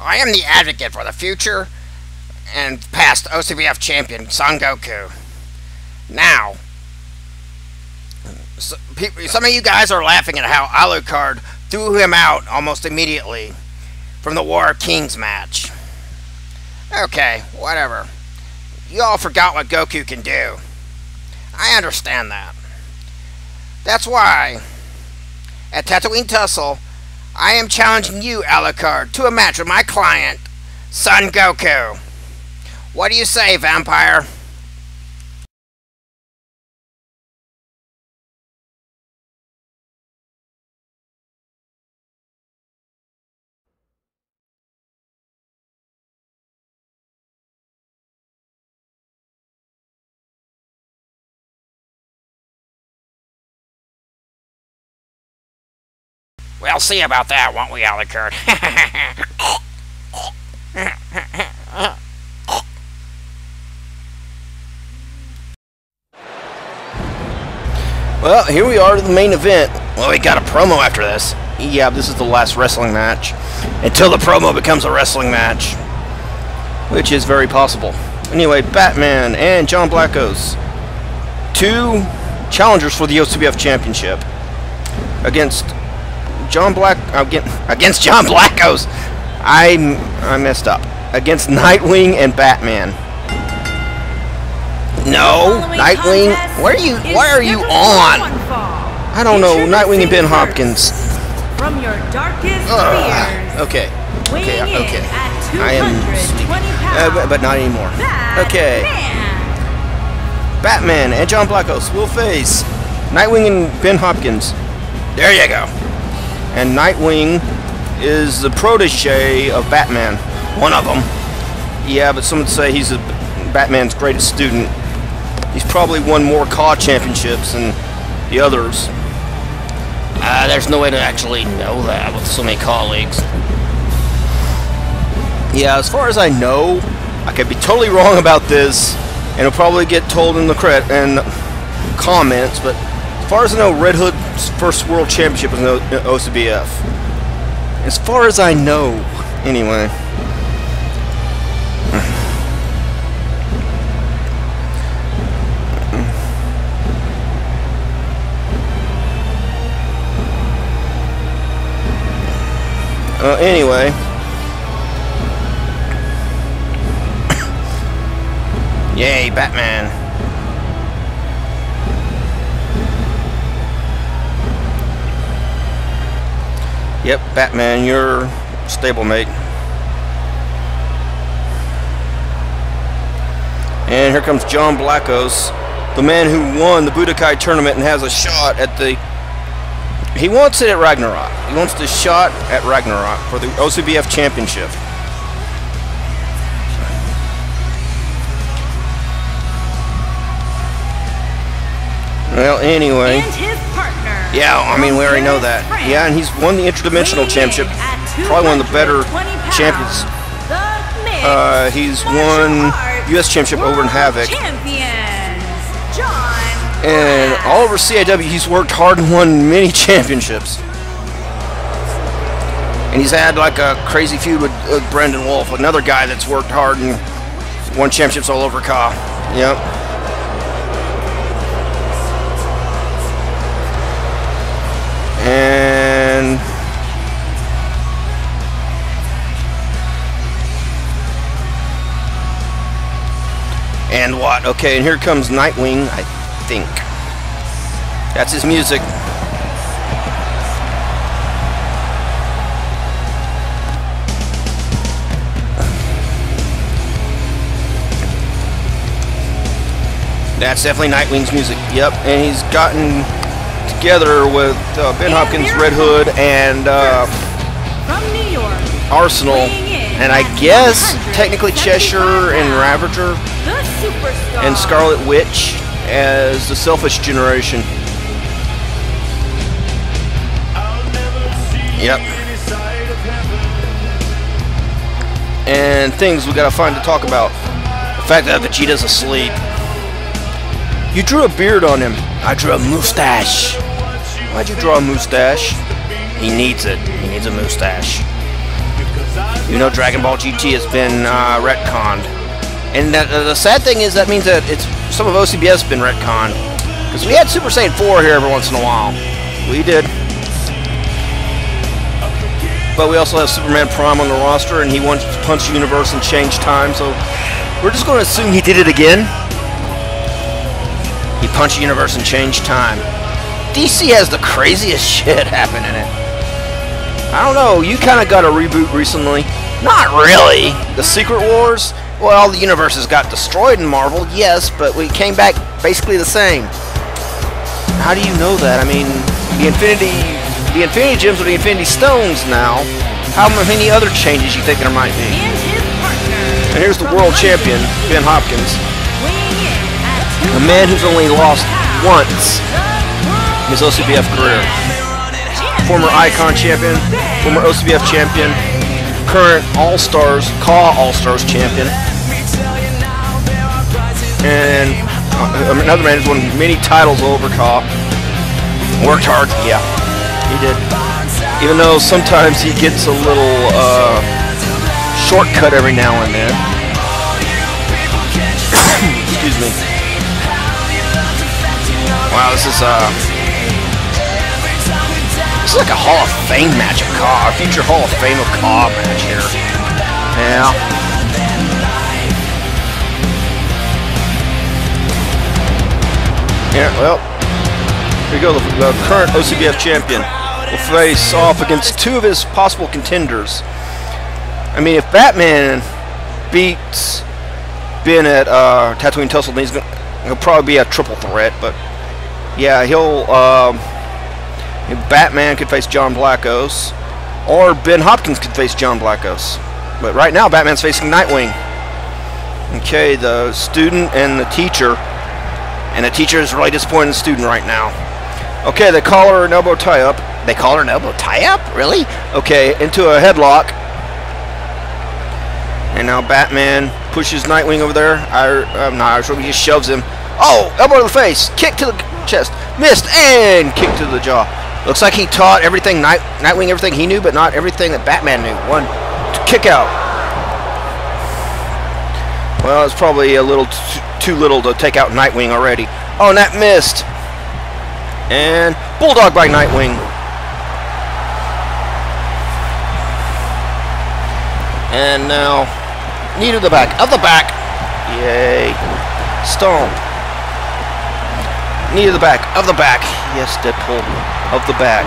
I am the advocate for the future and past OCBF champion, Son Goku. Now, so, some of you guys are laughing at how Alucard threw him out almost immediately from the War of Kings match. Okay, whatever. You all forgot what Goku can do. I understand that. That's why, at Tatooine Tussle, I am challenging you, Alucard, to a match with my client, Son Goku. What do you say, Vampire? We'll see about that, won't we, Alucard? well, here we are to the main event. Well, we got a promo after this. Yeah, this is the last wrestling match. Until the promo becomes a wrestling match. Which is very possible. Anyway, Batman and John Blackos. Two challengers for the OCBF Championship. Against John Black against John Blackos. I I messed up against Nightwing and Batman. No, Nightwing. Where are you? Why are you on? I don't know. Nightwing and Ben Hopkins. From your darkest fears. Okay. Okay. Okay. I am, uh, but, but not anymore. Okay. Batman and John Blackos will face Nightwing and Ben Hopkins. There you go. And Nightwing is the protege of Batman. One of them. Yeah, but some would say he's a, Batman's greatest student. He's probably won more CAW championships than the others. Uh, there's no way to actually know that with so many colleagues. Yeah, as far as I know, I could be totally wrong about this, and it'll probably get told in the credit and comments, but as far as I know, Red Hood's first World Championship was in OCBF. As far as I know, anyway. Uh, anyway. Yay, Batman. Yep, Batman, you're stablemate. And here comes John Blackos, the man who won the Budokai tournament and has a shot at the he wants it at Ragnarok. He wants the shot at Ragnarok for the OCBF Championship. Well, anyway. Yeah, I mean, we already know that. Yeah, and he's won the Interdimensional Championship. Probably one of the better champions. Uh, he's won U.S. Championship over in Havoc. And all over CIW, he's worked hard and won many championships. And he's had like a crazy feud with, with Brendan Wolf, another guy that's worked hard and won championships all over CAW. Yep. And what? Okay, and here comes Nightwing. I think. That's his music. That's definitely Nightwing's music. Yep, and he's gotten together with uh, Ben Hopkins, Red Hood, and uh, Arsenal, and I guess technically Cheshire and Ravager, and Scarlet Witch as the selfish generation. Yep. And things we gotta find to talk about. The fact that Vegeta's asleep. You drew a beard on him. I drew a mustache. Why'd you draw a mustache? He needs it. He needs a mustache. You know, Dragon Ball GT has been uh, retconned. And uh, the sad thing is that means that it's some of OCBF has been retconned. Because we had Super Saiyan 4 here every once in a while. We did. But we also have Superman Prime on the roster, and he wants to punch the universe and change time, so we're just going to assume he did it again. He punched the universe and changed time. DC has the craziest shit happen in it. I don't know, you kind of got a reboot recently. Not really. The Secret Wars? Well, the universes got destroyed in Marvel, yes, but we came back basically the same. How do you know that? I mean, the Infinity, the Infinity Gems are the Infinity Stones now. How many other changes you think there might be? And. And here's the world champion, Ben Hopkins, a man who's only lost once in his OCBF career. Former Icon champion, former OCBF champion, current All Stars, CAW All Stars champion, and uh, another man who's won many titles over CAW. Worked hard, yeah, he did. Even though sometimes he gets a little uh, shortcut every now and then. Excuse me. Wow, this is uh, this is like a Hall of Fame match of CAW, a future Hall of Fame of CAW match here. Yeah. Yeah, well, here we go. The, the current OCBF champion will face off against two of his possible contenders. I mean, if Batman beats Ben at uh, Tatooine Tussle, then he's gonna, he'll probably be a triple threat. But yeah, he'll. Um, Batman could face John Blackos, or Ben Hopkins could face John Blackos. But right now, Batman's facing Nightwing. Okay, the student and the teacher. And the teacher is really disappointed in the student right now. Okay, they call her an elbow tie up. They call her an elbow tie up? Really? Okay, into a headlock. And now Batman pushes Nightwing over there. I, I'm not sure. He just shoves him. Oh, elbow to the face. Kick to the chest. Missed. And kick to the jaw. Looks like he taught everything, Night, Nightwing everything he knew, but not everything that Batman knew. One kick out. Well, it's probably a little too little to take out Nightwing already. Oh, and that missed. And Bulldog by Nightwing. And now, knee to the back, of the back. Yay. Stomp. Knee to the back, of the back. Yes, Deadpool, of the back.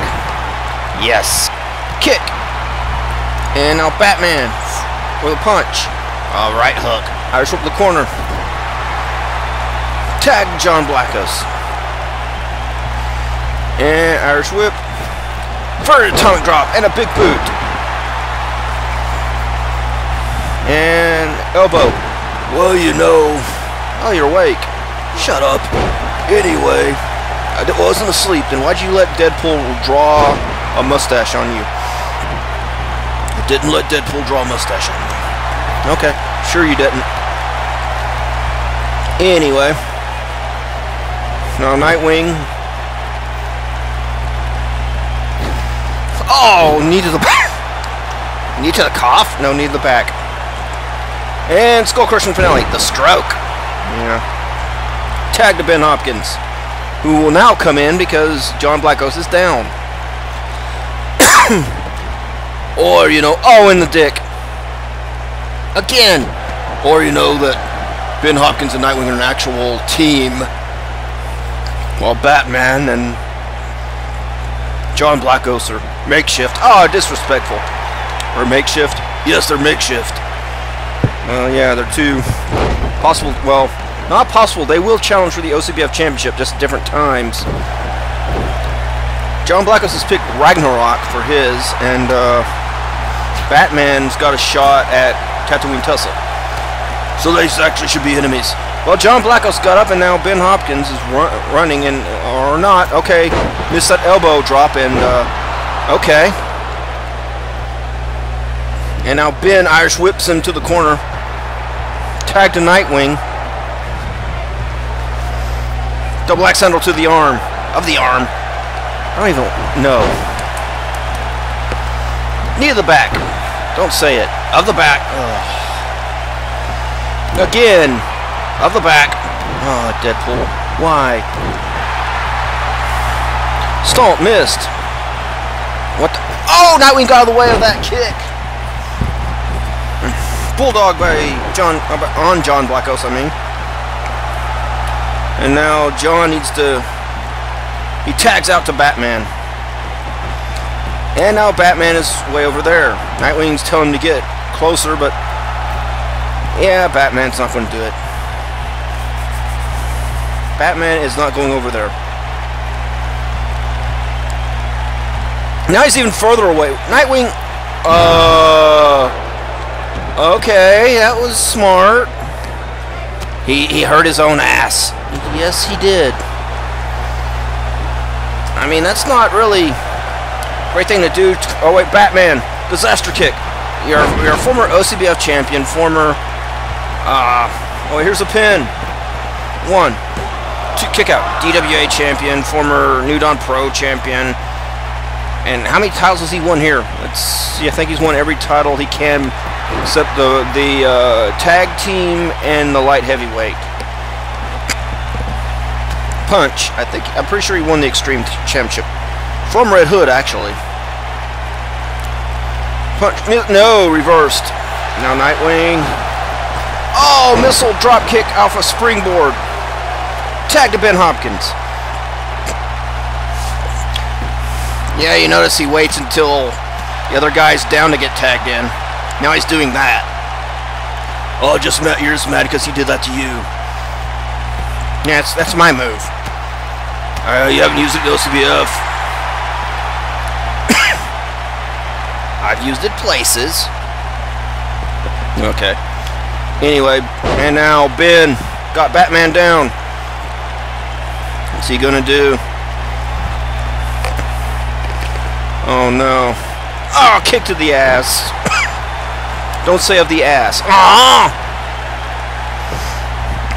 Yes. Kick. And now Batman with a punch. All right, hook. Irish whip the corner. Tag John Blackos. And Irish whip. Inverted atomic drop and a big boot. And elbow. Well, you know. Oh, you're awake. Shut up. Anyway, I wasn't asleep. Then why'd you let Deadpool draw a mustache on you? I didn't let Deadpool draw a mustache on you. Okay, sure you didn't. Anyway, now Nightwing. Oh, knee to the back. knee to the cough? No, knee to the back. And skull crushing finale, the stroke. Yeah. Tag to Ben Hopkins, who will now come in because John Blackos is down. or you know, oh, in the dick. Again. Or you know that Ben Hopkins and Nightwing are an actual team. While Batman and John Blackos are makeshift. Oh, disrespectful. Or makeshift? Yes, they're makeshift. Well, yeah, they're two possible. Well, not possible. They will challenge for the OCBF Championship, just different times. John Blackos has picked Ragnarok for his, and uh, Batman's got a shot at Tatooine Tussle. So they actually should be enemies. Well, John Blackos got up, and now Ben Hopkins is run, running, and or not. Okay, missed that elbow drop, and uh, okay. And now Ben Irish whips him to the corner. Tag to Nightwing. Double axe handle to the arm. Of the arm. I don't even know. Knee to the back. Don't say it. Of the back. Ugh. Again. Of the back. Oh, Deadpool. Why? Stomp missed. What the? Oh, Nightwing got out of the way of that kick. Bulldog by John uh, on John Blackos, I mean. And now John needs to. He tags out to Batman. And now Batman is way over there. Nightwing's telling him to get closer, but yeah, Batman's not going to do it. Batman is not going over there. Now he's even further away. Nightwing, uh, okay, that was smart. He he hurt his own ass. Yes, he did. I mean, that's not really great thing to do. Oh wait, Batman, disaster kick. You're you're a former OCBF champion, former. Uh, oh, here's a pin. One, two, kick out. DWA champion, former New Dawn Pro champion. And how many titles has he won here? Let's see. I think he's won every title he can, except the the uh, tag team and the light heavyweight. Punch. I think I'm pretty sure he won the Extreme Championship from Red Hood, actually. Punch. No, reversed. Now Nightwing. Oh, missile drop kick off a springboard. Tag to Ben Hopkins. Yeah, you notice he waits until the other guy's down to get tagged in. Now he's doing that. Oh, just mad, you're just mad because he did that to you. Yeah, that's, that's my move. Uh, you haven't used it in OCBF. I've used it places. Okay. Anyway, and now Ben got Batman down. What's he gonna do? Oh no. Oh, kick to the ass. Don't say of the ass. Ah!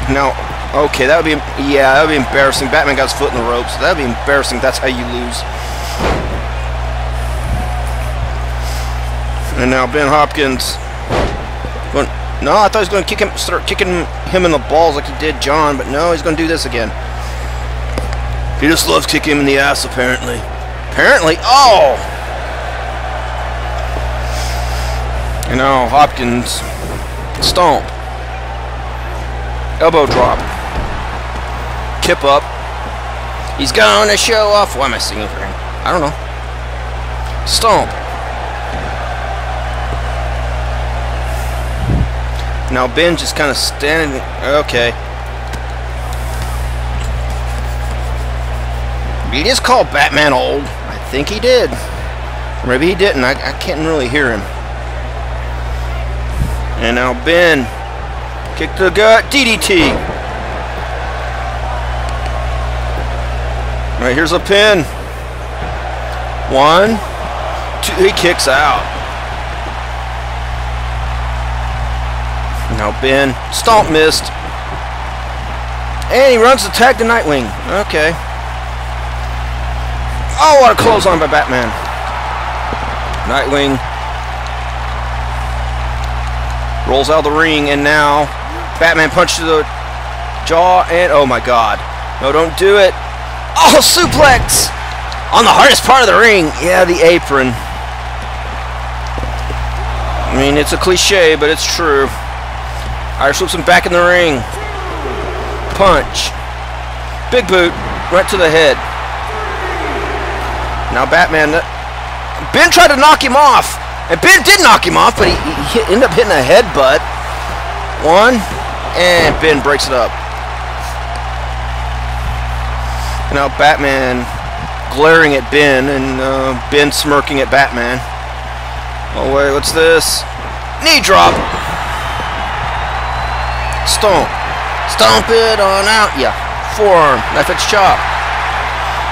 No. Okay, that would be yeah, that would be embarrassing. Batman got his foot in the ropes. That would be embarrassing. That's how you lose. And now Ben Hopkins. Going, no, I thought he was going to kick him, start kicking him in the balls like he did John, but no, he's going to do this again. He just loves kicking him in the ass, apparently. Apparently, oh! And now Hopkins stomp. Elbow drop. Kip up. He's gonna show off. Why am I singing for him? I don't know. Stomp. Now Ben just kind of standing. Okay. He just called Batman old. I think he did. Maybe he didn't. I, I can't really hear him. And now Ben. Kick the gut. DDT. All right, here's a pin. One. Two. He kicks out. Now Ben. Stomp missed. And he runs the tag to Nightwing. Okay. Oh, what a clothesline by Batman. Nightwing rolls out the ring, and now Batman punches the jaw, and oh my god. No, don't do it. Oh, suplex! On the hardest part of the ring. Yeah, the apron. I mean, it's a cliche, but it's true. Irish whips him back in the ring. Punch. Big boot. Right to the head. Now Batman. Uh, ben tried to knock him off. And Ben did knock him off, but he, he hit, ended up hitting a headbutt. One. And Ben breaks it up. Now Batman glaring at Ben and uh, Ben smirking at Batman. Oh wait, what's this? Knee drop. Stomp. Stomp it on out. Yeah. Forearm. Knife edge chop.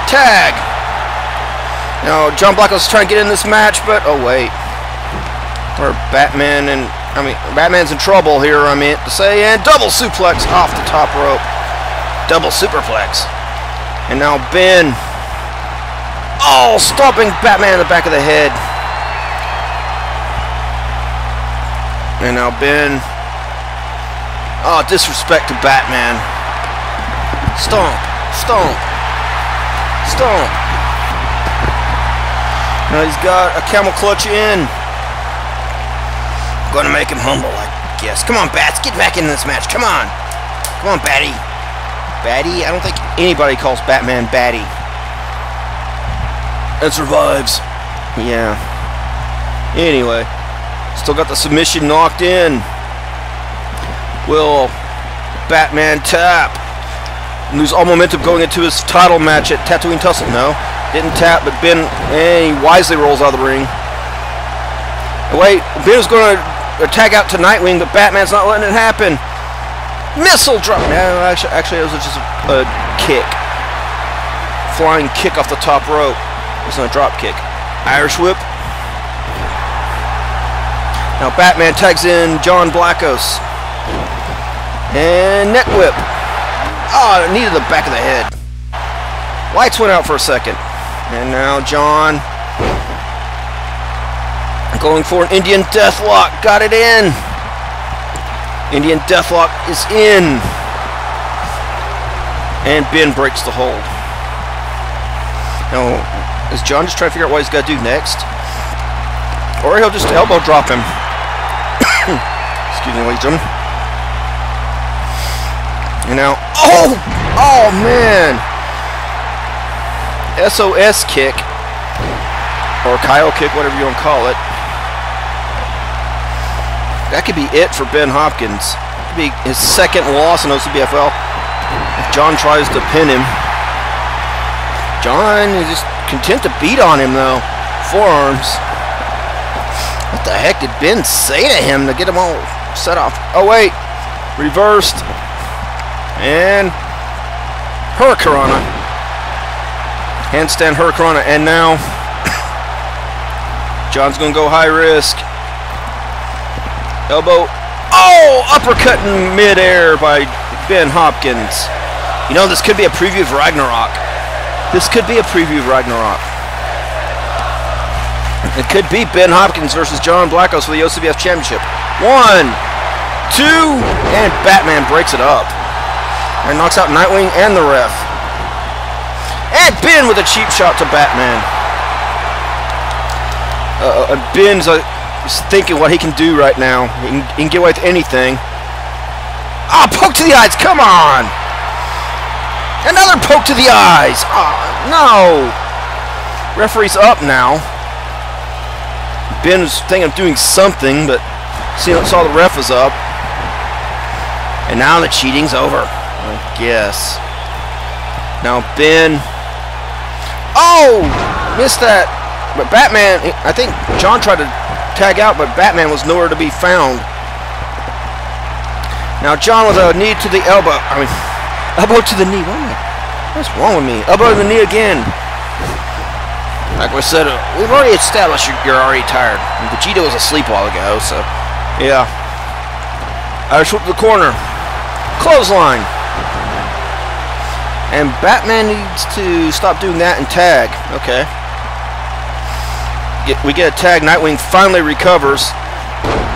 Tag. Now, John Blackos trying to get in this match, but oh wait. Or Batman and I mean Batman's in trouble here, I meant to say, and double suplex off the top rope. Double superplex. And now Ben. Oh, stomping Batman in the back of the head. And now Ben. Oh, disrespect to Batman. Stomp. Stomp. Stomp. Now he's got a camel clutch in. I'm Gonna make him humble, I guess. Come on, Bats, get back in this match. Come on. Come on, Batty. Batty? I don't think anybody calls Batman Batty. That survives. Yeah. Anyway, still got the submission knocked in. Will Batman tap? Lose all momentum going into his title match at Tatooine Tussle. No, didn't tap, but Ben, and he wisely rolls out of the ring. Wait, Ben was going to tag out to Nightwing, but Batman's not letting it happen. Missile drop. No, actually, actually, it was just a, a kick. Flying kick off the top rope. It's not a drop kick. Irish whip. Now Batman tags in John Blackos. And neck whip. Ah, oh, it needed the back of the head. Lights went out for a second. And now John going for an Indian Deathlock. Got it in. Indian Deathlock is in. And Ben breaks the hold. Now, is John just trying to figure out what he's got to do next? Or he'll just elbow drop him. Excuse me, ladies and gentlemen. And now, oh, oh man, SOS kick or Kyle kick, whatever you want to call it. That could be it for Ben Hopkins. Be his second loss in OCBFL. If John tries to pin him, John is just content to beat on him though. Forearms. What the heck did Ben say to him to get him all set off? Oh wait, reversed. And Hurricanrana. Handstand Hurricanrana. And now John's going to go high risk. Elbow. Oh! Uppercut in midair by Ben Hopkins. You know, this could be a preview of Ragnarok. This could be a preview of Ragnarok. It could be Ben Hopkins versus John Blackos for the OCBF Championship. One, two, and Batman breaks it up. And knocks out Nightwing and the ref. And Ben with a cheap shot to Batman. Uh, and Ben's uh, is thinking what he can do right now. He can, he can get away with anything. Ah, oh, poke to the eyes. Come on. Another poke to the eyes. Oh, no. Referee's up now. Ben was thinking of doing something, but see, saw the ref was up. And now the cheating's over. I guess. Now Ben. Oh! Missed that. But Batman, I think John tried to tag out, but Batman was nowhere to be found. Now John with a knee to the elbow. I mean, elbow to the knee. I? What's wrong with me? Elbow to the knee again. Like we said, uh, we've already established you're, already tired. Vegeta was asleep a while ago, so yeah. I shoot the corner. Clothesline. And Batman needs to stop doing that and tag. Okay. Get, we get a tag. Nightwing finally recovers.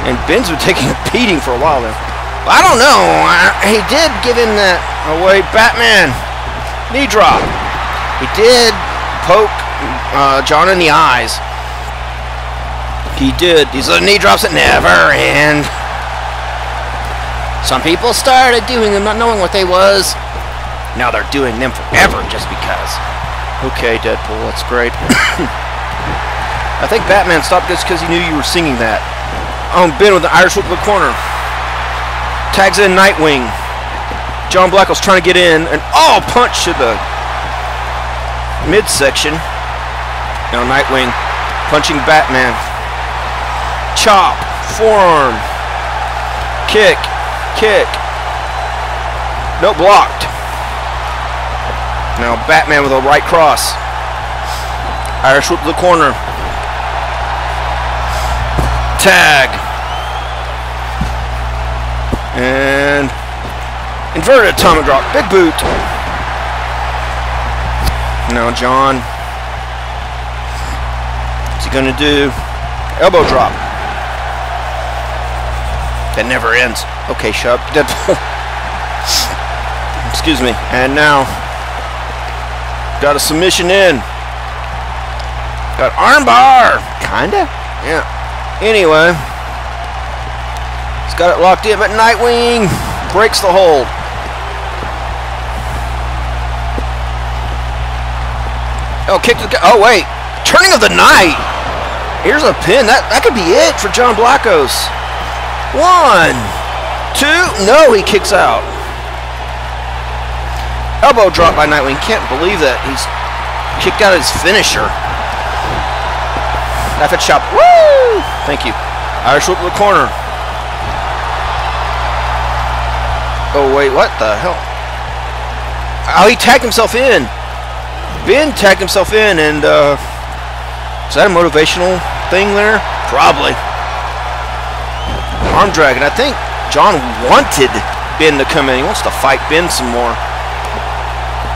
And Ben's been taking a beating for a while now. I don't know. I, he did give him that away. Batman. Knee drop. He did poke uh, John in the eyes. He did. These little knee drops that never end. Some people started doing them not knowing what they was. Now they're doing them forever just because. Okay, Deadpool, that's great. I think Batman stopped this because he knew you were singing that. Um, Ben with the Irish whip in the corner. Tags in Nightwing. John Blackos trying to get in, and oh, punch to the midsection. Now Nightwing punching Batman. Chop, forearm, kick, kick. No blocked. Now Batman with a right cross. Irish whip to the corner. Tag. And inverted atomic drop. Big boot. Now John. What's he gonna do? Elbow drop. that never ends. Okay, shut up, Deadpool. Excuse me. And now, got a submission in. Got armbar. Kinda. Yeah. Anyway, he's got it locked in, but Nightwing breaks the hold. Oh, kick the. Oh wait, turning of the night. Here's a pin. That that could be it for John Blackos. One, two. No, he kicks out. Elbow drop by Nightwing. Can't believe that he's kicked out his finisher. Knife at chop. Woo! Thank you. Irish whip to the corner. Oh wait, what the hell? Oh, he tagged himself in. Ben tagged himself in, and uh, is that a motivational thing there? Probably. Arm drag, and I think John wanted Ben to come in. He wants to fight Ben some more.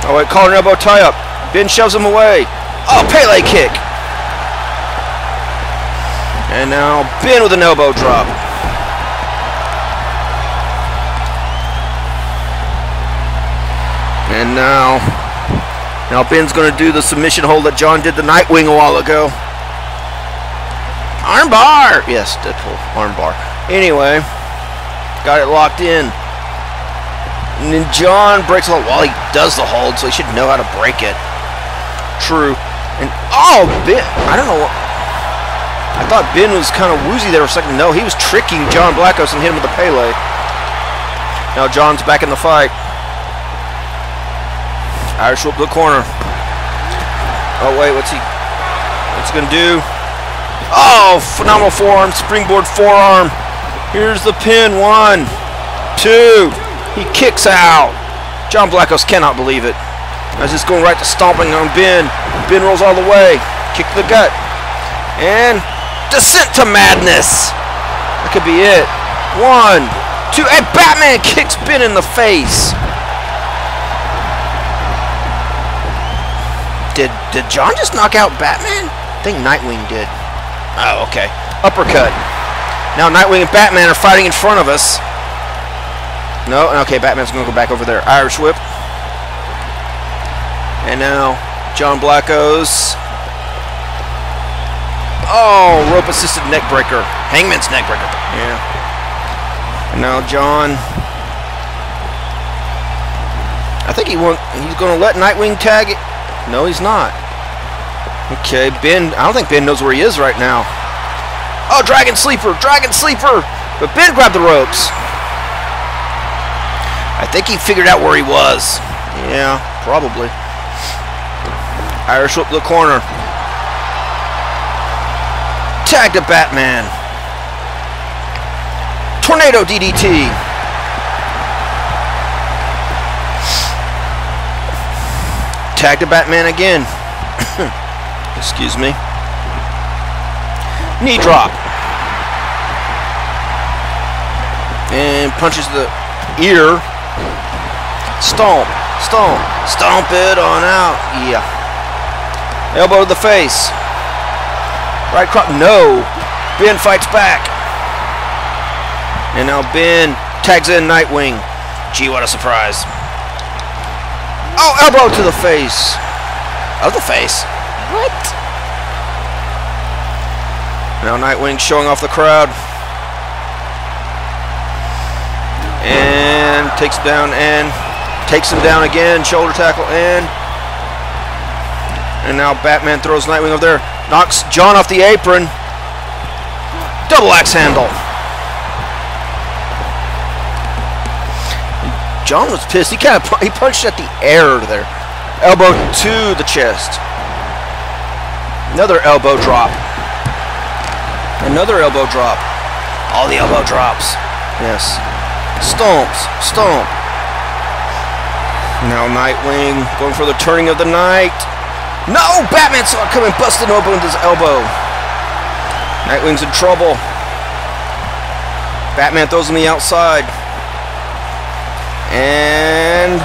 Oh wait, collar and elbow tie up. Ben shoves him away. Oh, Pele kick. And now Ben with an elbow drop. And now, now Ben's going to do the submission hold that John did the Nightwing a while ago. Armbar! Yes, Deadpool. Armbar. Anyway, got it locked in. And then John breaks hold while he does the hold, so he should know how to break it. True. And, oh, Ben, I don't know what. I thought Ben was kind of woozy there for a second. No, he was tricking John Blackos and hit him with the Pele. Now John's back in the fight. Irish whip the corner. Oh wait, what's he? What's he gonna do? Oh, phenomenal forearm, springboard forearm. Here's the pin. One, two. He kicks out. John Blackos cannot believe it. As it's going right to stomping on Ben. Ben rolls all the way. Kick to the gut. And descent to madness. That could be it. One, two, and Batman kicks Ben in the face. Did did John just knock out Batman? I think Nightwing did. Oh, okay. Uppercut. Now Nightwing and Batman are fighting in front of us. No, okay, Batman's gonna go back over there. Irish whip. And now John Blackos. Oh, rope assisted neck breaker. Hangman's neck breaker. Yeah. And now John. I think he want he's gonna let Nightwing tag it. No, he's not. Okay, Ben. I don't think Ben knows where he is right now. Oh, Dragon Sleeper! Dragon Sleeper! But Ben grabbed the ropes. I think he figured out where he was. Yeah, probably. Irish whip to the corner. Tag to Batman. Tornado DDT. Tag to Batman again. Excuse me. Knee drop. And punches the ear. Stomp. Stomp. Stomp it on out. Yeah. Elbow to the face. Right cross. No. Ben fights back. And now Ben tags in Nightwing. Gee, what a surprise. Oh, elbow to the face. Of the face. What? Now Nightwing showing off the crowd. And takes down and takes him down again. Shoulder tackle and and now Batman throws Nightwing over there. Knocks John off the apron. Double axe handle. John was pissed. He kind of he punched at the air there. Elbow to the chest. Another elbow drop. Another elbow drop. All the elbow drops. Yes. Stomps. Stomp. Now Nightwing going for the turning of the night. No! Batman saw it coming, busting open with his elbow. Nightwing's in trouble. Batman throws him the outside. And...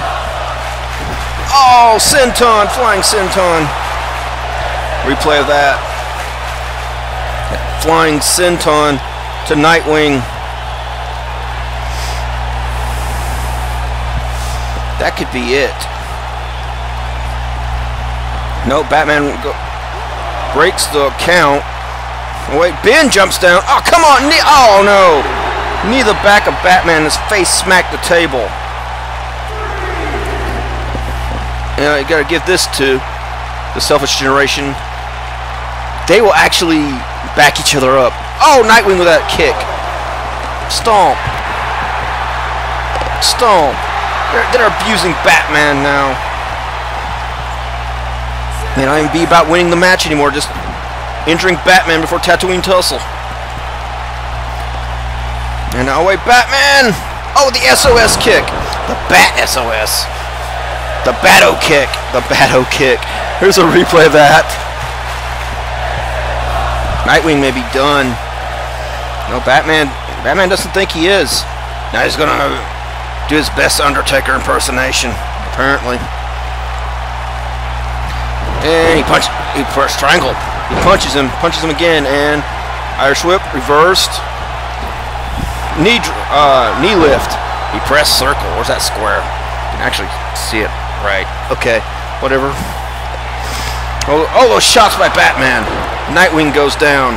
Oh, Senton, flying Senton. Replay of that. Flying Senton to Nightwing. That could be it. No, Batman breaks the count. Wait, Ben jumps down. Oh, come on. Oh, no. Knee the back of Batman. His face smacked the table. You know, you gotta give this to the Selfish Generation. They will actually back each other up. Oh, Nightwing with that kick. Stomp. Stomp. They're, they're abusing Batman now. May not even be about winning the match anymore, just injuring Batman before Tatooine tussle. And now, wait, Batman! Oh, the SOS kick! The Bat SOS. The Batto kick. The Batto kick. Here's a replay of that. Nightwing may be done. No, Batman. Batman doesn't think he is. Now he's gonna do his best Undertaker impersonation, apparently. And he punches. He first triangle. He punches him. Punches him again, and Irish whip reversed. Knee, uh, knee lift. He pressed circle. Where's that square? You can actually see it. Right. Okay. Whatever. Oh, oh, those shots by Batman. Nightwing goes down.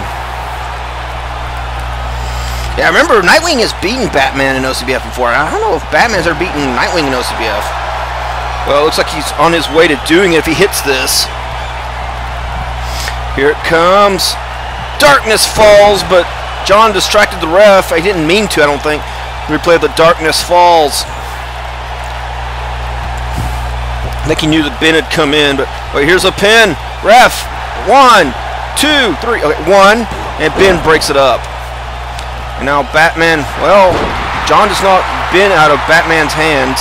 Yeah, I remember Nightwing has beaten Batman in OCBF before. I don't know if Batman's ever beaten Nightwing in OCBF. Well, it looks like he's on his way to doing it if he hits this. Here it comes. Darkness falls, but John distracted the ref. I didn't mean to, I don't think. Replay of the Darkness falls. I think he knew that Ben had come in, but wait, here's a pin. Ref. One, two, three. Okay, one, and Ben breaks it up. And now Batman, well, John does not Ben out of Batman's hands.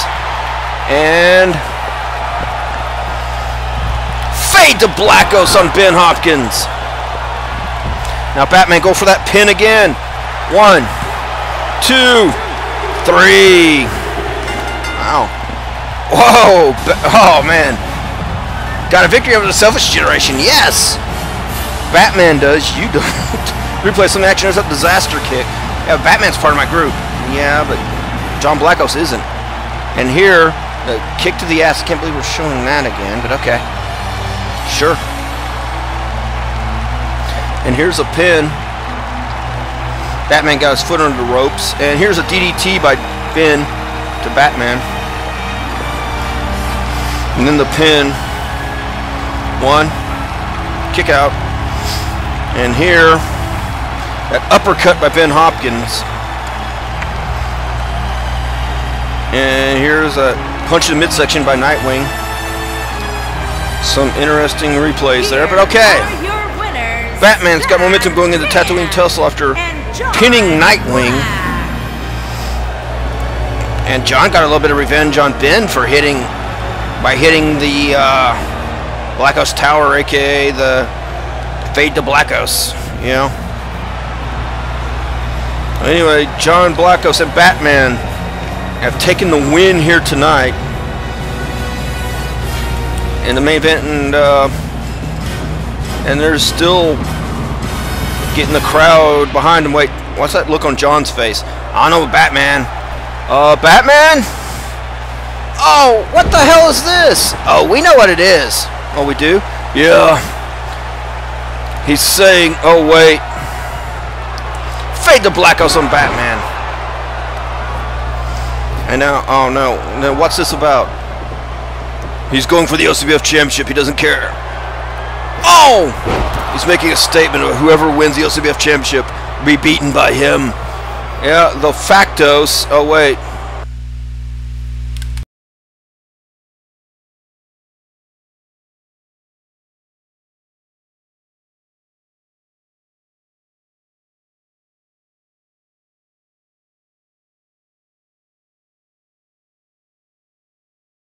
And to Blackos on Ben Hopkins. Now Batman go for that pin again. One, two, three. Wow. Whoa! Oh man! Got a victory over the Selfish Generation. Yes. Batman does. You don't. Replay some action. There's a disaster kick. Yeah, Batman's part of my group. Yeah, but John Blackos isn't. And here, the kick to the ass. I can't believe we're showing that again. But okay. Sure. And here's a pin. Batman got his foot under the ropes. And here's a DDT by Ben to Batman. And then the pin. One. Kick out. And here, that uppercut by Ben Hopkins. And here's a punch in the midsection by Nightwing. Some interesting replays there, but okay. Here are your winners, Batman's got momentum going into Tatooine Tussle after pinning Nightwing. And John got a little bit of revenge on Ben for hitting, by hitting the uh, Blackos Tower, aka the Fade to Blackos, you know. Anyway, John Blackos and Batman have taken the win here tonight in the main event, and uh, and they're still getting the crowd behind them. Wait, what's that look on John's face? I know, Batman. Uh, Batman? Oh, what the hell is this? Oh, we know what it is. Oh, we do? Yeah. He's saying, oh, wait. Fade the black on some Batman. And now, oh no. Now, what's this about? He's going for the OCBF championship. He doesn't care. Oh! He's making a statement of whoever wins the OCBF championship be beaten by him. Yeah, the Factos. Oh, wait.